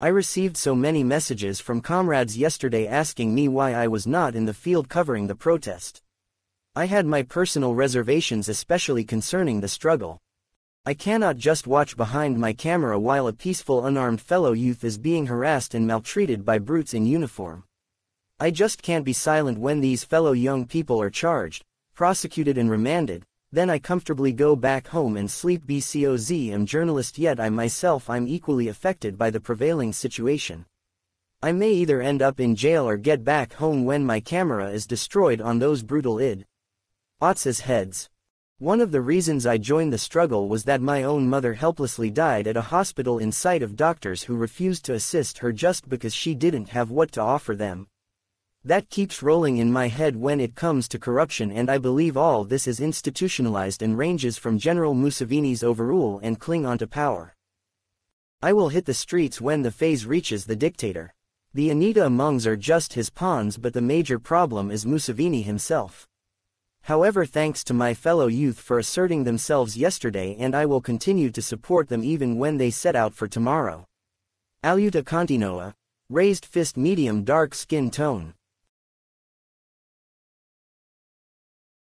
I received so many messages from comrades yesterday asking me why I was not in the field covering the protest. I had my personal reservations especially concerning the struggle. I cannot just watch behind my camera while a peaceful unarmed fellow youth is being harassed and maltreated by brutes in uniform. I just can't be silent when these fellow young people are charged, prosecuted and remanded, then I comfortably go back home and sleep BCOZ am journalist yet I myself I'm equally affected by the prevailing situation. I may either end up in jail or get back home when my camera is destroyed on those brutal id. Otz's heads. One of the reasons I joined the struggle was that my own mother helplessly died at a hospital in sight of doctors who refused to assist her just because she didn't have what to offer them. That keeps rolling in my head when it comes to corruption and I believe all this is institutionalized and ranges from General Museveni's overrule and cling onto power. I will hit the streets when the phase reaches the dictator. The Anita Amongs are just his pawns but the major problem is Museveni himself. However thanks to my fellow youth for asserting themselves yesterday and I will continue to support them even when they set out for tomorrow. Aluta Continua, raised fist medium dark skin tone.